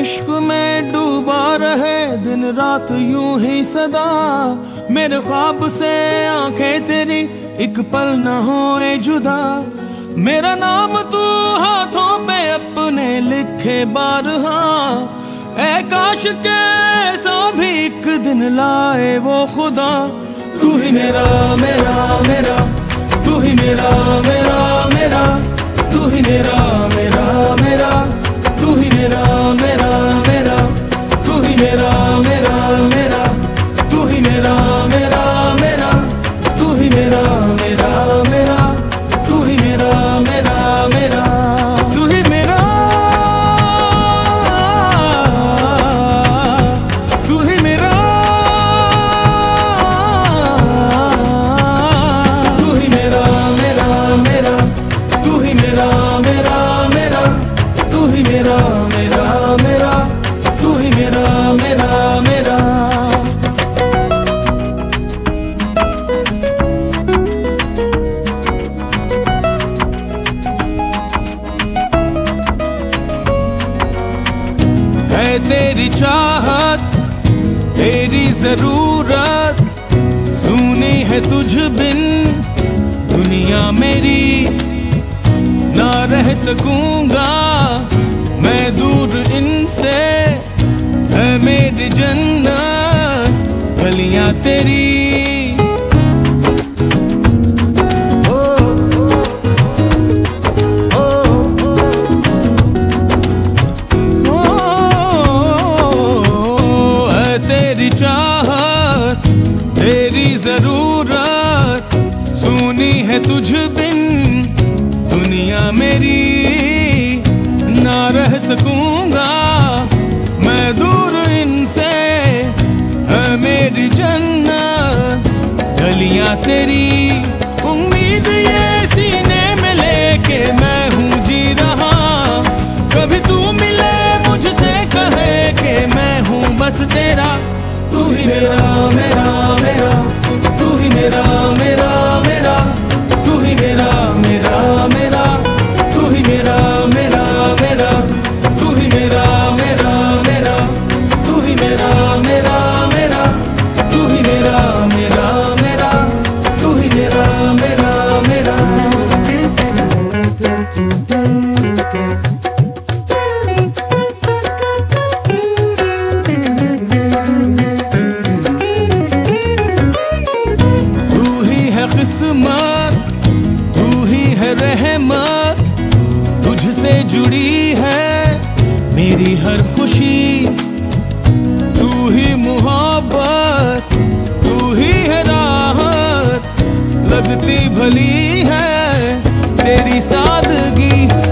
इश्क में डूबा रहे, दिन रात यूँ ही सदा। मेरे ख्वाब से आँखें तेरी एक पल न होए जुदा। मेरा नाम तू हाथों पे अपने लिखे बारहा ऐ काश के ऐसा भी एक दिन लाए वो खुदा। तू ही मेरा मेरा मेरा। Amen, amen. है तेरी चाहत, तेरी ज़रूरत। सुनी है तुझ बिन दुनिया मेरी। ना रह सकूँगा मैं दूर इनसे, है मेरी जन्नत, गलियाँ तेरी। तेरी चाहत, तेरी ज़रूरत, सुनी है तुझ बिन दुनिया मेरी। ना रह सकूँगा मैं दूर इनसे, है मेरी जन्नत, गलियाँ तेरी। उम्मीद ये सीने में लेके मैं हूँ जी रहमत तुझसे जुड़ी है मेरी हर खुशी। तू ही मुहब्बत, तू ही है राहत, लगती भली है तेरी सादगी।